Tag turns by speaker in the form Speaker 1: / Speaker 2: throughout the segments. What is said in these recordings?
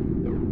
Speaker 1: the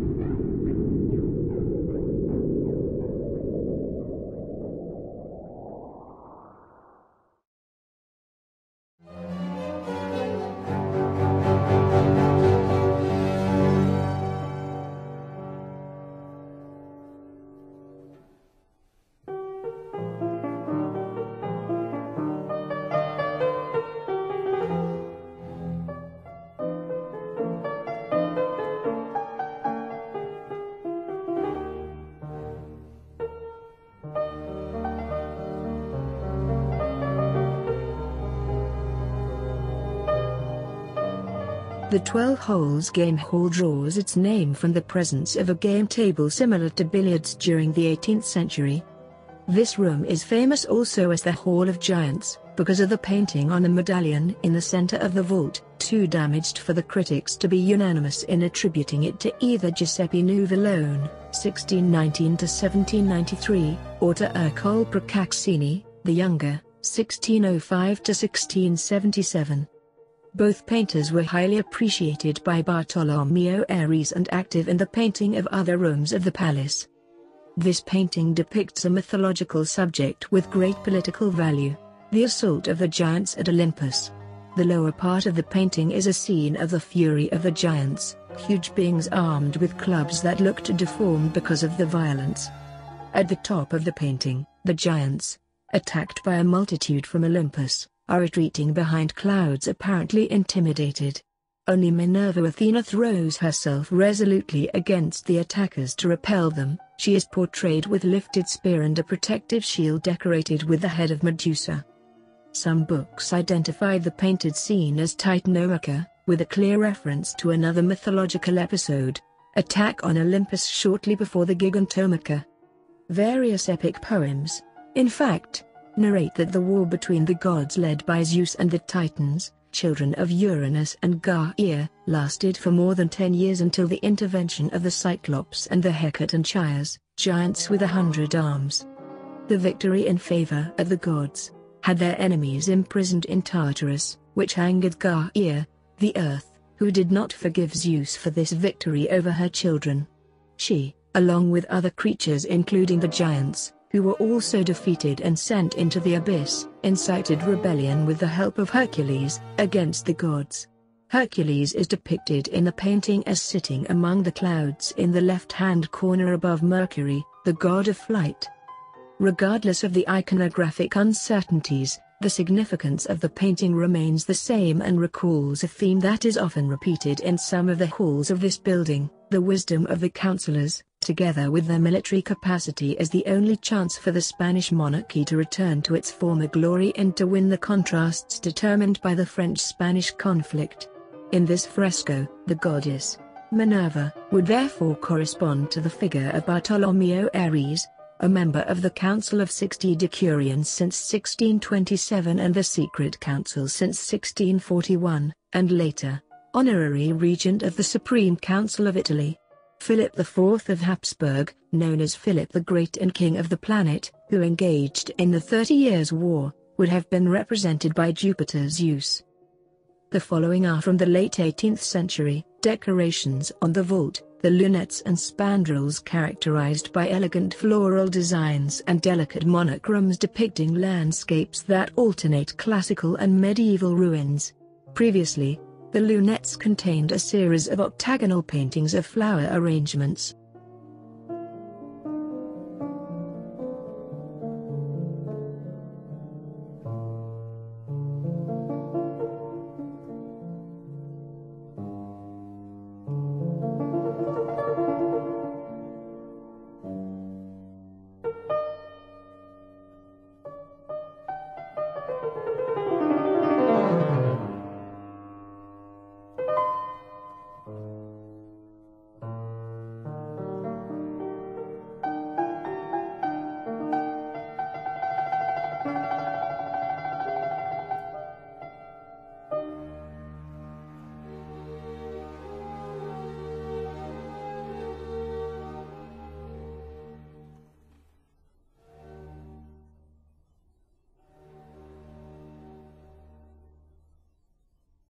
Speaker 1: The 12 holes game hall draws its name from the presence of a game table similar to billiards during the 18th century. This room is famous also as the Hall of Giants, because of the painting on the medallion in the center of the vault, too damaged for the critics to be unanimous in attributing it to either Giuseppe Nuvolone, 1619-1793, or to Ercole Procaccini, the younger, 1605-1677. Both painters were highly appreciated by Bartolomeo Arese and active in the painting of other rooms of the palace. This painting depicts a mythological subject with great political value, the assault of the giants at Olympus. The lower part of the painting is a scene of the fury of the giants, huge beings armed with clubs that looked deformed because of the violence. At the top of the painting, the giants, attacked by a multitude from Olympus, are retreating behind clouds apparently intimidated. Only Minerva Athena throws herself resolutely against the attackers to repel them, she is portrayed with lifted spear and a protective shield decorated with the head of Medusa. Some books identify the painted scene as Titanomachia, with a clear reference to another mythological episode, attack on Olympus shortly before the Gigantomachia. Various epic poems, in fact, narrate that the war between the gods led by Zeus and the Titans, children of Uranus and Gaia, lasted for more than ten years until the intervention of the Cyclops and the Hecatonchires, giants with a hundred arms. The victory in favor of the gods had their enemies imprisoned in Tartarus, which angered Gaia, the earth, who did not forgive Zeus for this victory over her children. She, along with other creatures including the giants, who were also defeated and sent into the abyss, incited rebellion with the help of Hercules, against the gods. Hercules is depicted in the painting as sitting among the clouds in the left-hand corner above Mercury, the god of flight. Regardless of the iconographic uncertainties, the significance of the painting remains the same and recalls a theme that is often repeated in some of the halls of this building, the wisdom of the counselors, together with their military capacity as the only chance for the Spanish monarchy to return to its former glory and to win the contrasts determined by the French-Spanish conflict. In this fresco, the goddess, Minerva, would therefore correspond to the figure of Bartolomeo Arese, a member of the Council of Sixty Decurions since 1627 and the Secret Council since 1641, and later, honorary regent of the Supreme Council of Italy. Philip IV of Habsburg, known as Philip the Great and King of the Planet, who engaged in the Thirty Years' War, would have been represented by Jupiter Zeus. The following are from the late 18th century, decorations on the vault, the lunettes and spandrels characterized by elegant floral designs and delicate monochrome depicting landscapes that alternate classical and medieval ruins. Previously, the lunettes contained a series of octagonal paintings of flower arrangements,